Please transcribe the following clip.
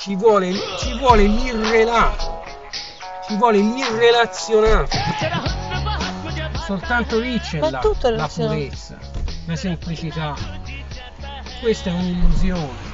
ci vuole, ci vuole l'irrelato, ci vuole l'irrelazionato. Soltanto lì c'è la, è la purezza, la semplicità. Questa è un'illusione.